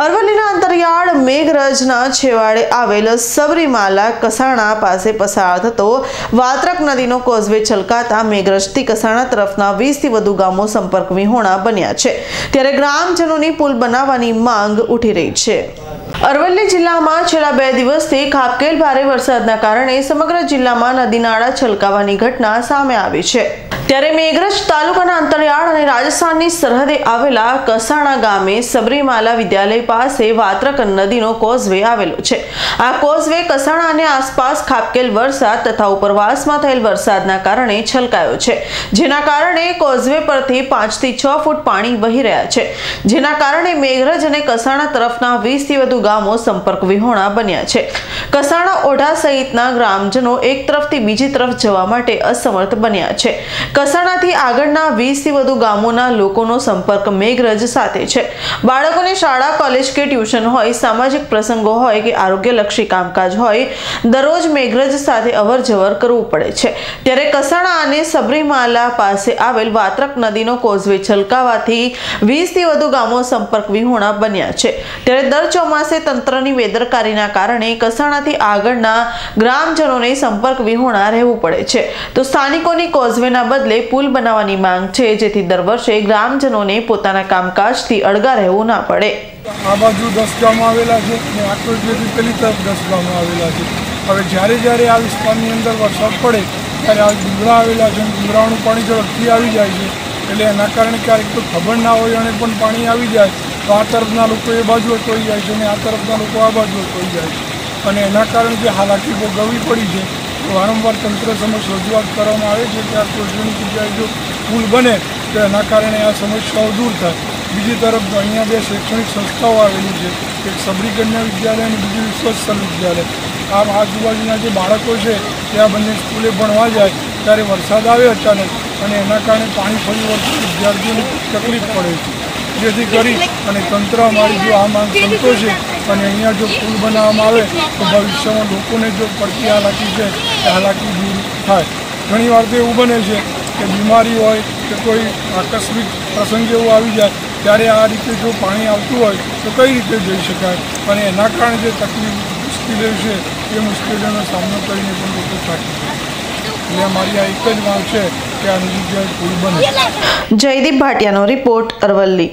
અરવલ્લીના અંતરિયાળ મેઘરજના છેવાડે આવેલ સબરીમાલા કસાણા પાસે પસાર થતો વાત્રક નદીનો કોઝવે છલકાતા મેઘરજથી કસાણા તરફના વીસથી વધુ ગામો સંપર્ક વિહોણા બન્યા છે. ત્યારે ગ્રામજનોની પુલ બનાવવાની માંગ ઉઠી રહી છે. અરવલ્લી જિલ્લામાં છેલ્લા બે દિવસથી ખાબકેલ ભારે વરસાદના કારણે સમગ્ર જિલ્લામાં નદી નાળા છલકાવાની ઘટના સામે આવી છે. ત્યારે મેઘરજ તાલુકાના અને રાજસ્થાનની સરહદે આવેલા કસાણા ગામે સબરીમાલા વિદ્યાલય પાસે વાત્રક નદીનો કોઝવે આવેલો છે. આ કોઝવે કસાણા આસપાસ ખાબકેલ વરસાદ તથા ઉપરવાસમાં થયેલ વરસાદના કારણે છલકાયો છે, જેના કારણે કોઝવે પરથી પાંચથી છ ફૂટ પાણી વહી રહ્યા છે. જેના કારણે મેઘરજ અને કસાણા તરફના વીસથી વધુ ગામો સંપર્ક વિહોણા બન્યા છે. કસાણા ઓઢા સહિતના ગ્રામજનો એક તરફથી બીજી તરફ જવા માટે અસમર્થ બન્યા છે. કસાણાથી આગળના વીસથી વધુ ગામોના લોકોનો સંપર્ક મેઘરજ સાથે છે. બાળકોની શાળા, કોલેજ કે ટ્યુશન હોય, સામાજિક પ્રસંગો હોય કે આરોગ્યલક્ષી કામકાજ હોય, દરરોજ મેઘરજ સાથે અવર જવર કરવું પડે છે. ત્યારે કસાણા અને સબરીમાલા પાસે આવેલ વાત્રક નદીનો કોઝવે છલકાવાથી વીસથી વધુ ગામો સંપર્ક વિહોણા બન્યા છે. ત્યારે દર ચોમાસે તંત્રની બેદરકારીના કારણે કસાણાથી આગળના ગ્રામજનોને સંપર્ક વિહોણા રહેવું પડે છે. તો સ્થાનિકોની કોઝવેના બદલે પુલ બનાવવાની માંગ છે, જેથી દર વર્ષે ગ્રામજનોને પોતાના કામકાજથી અળગા રહેવું ના પડે. આ બાજુ દસ ગામ આવેલા છે અને આટલું પેલી તરફ દસ ગામ આવેલા છે. હવે જ્યારે જ્યારે આ વિસ્તારની અંદર વરસાદ પડે, ત્યારે આ ડુંગરા આવેલા છે ડુંગરાનું પાણી ઝડપથી આવી જાય છે. એટલે એના કારણે ક્યારેક તો ખબર ના હોય અને પણ પાણી આવી જાય. તો આ તરફના લોકો એ બાજુ અટવાઈ જાય છે અને આ તરફના લોકો આ બાજુ અટવાઈ જાય છે. અને એના કારણે જે હાલાકી ભોગવવી પડી છે વારંવાર તંત્ર સમક્ષ રજૂઆત કરવામાં આવે છે કે આ કોઝવેની જગ્યાએ જો પુલ બને તો એના કારણે આ સમસ્યાઓ દૂર થાય. બીજી તરફ અહીંયા બે શૈક્ષણિક સંસ્થાઓ આવેલી છે. એક સબરી કન્યા વિદ્યાલય અને બીજું વિશ્વસ્તર વિદ્યાલય. આમ આજુબાજુના જે બાળકો છે, તે આ બંને સ્કૂલે ભણવા જાય, ત્યારે વરસાદ આવે અચાનક અને એના કારણે પાણી ફરી વળતું, વિદ્યાર્થીઓને તકલીફ પડે છે. જેથી કરી અને તંત્ર અમારી જો આ માંગ સંતોષે અને અહીંયા જો પુલ બનાવવામાં આવે, તો ભવિષ્યમાં લોકોને જો પડતી હાલાકી છે, એ હાલાકી દૂર થાય. ઘણી વાર તો એવું બને છે કે બીમારી હોય કે કોઈ આકસ્મિક પ્રસંગ એવો આવી જાય, ત્યારે આ રીતે જો પાણી આવતું હોય, તો કઈ રીતે જઈ શકાય? અને એના કારણે જે તકલીફ, મુશ્કેલીઓ છે, એ મુશ્કેલીઓનો સામનો કરીને પણ લોકો થાકી એટલે મારી આ એક જ માંગ છે કે આની જગ્યાએ પુલ બને. જયદીપ ભાટિયાનો રિપોર્ટ અરવલ્લી.